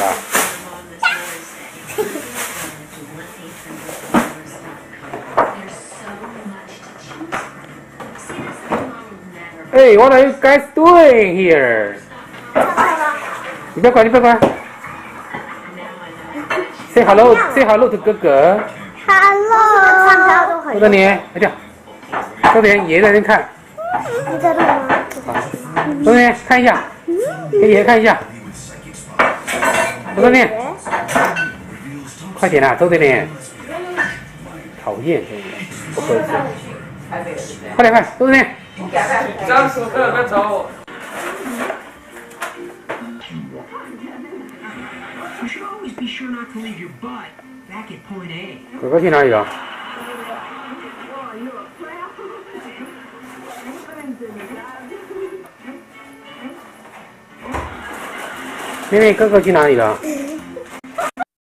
了。Hey, what are you guys doing here? 你不要管，你不要管。Say hello, say hello to 哥哥。 Hello，周德年，快点。周德年，爷爷在那边看。你在录吗？周德年，看一下，给爷爷看一下。 都在练，快点啦，都在练。讨厌，不合适。快点快，都在练。张师傅在走。哥哥去哪里了？妹妹，哥哥去哪里了？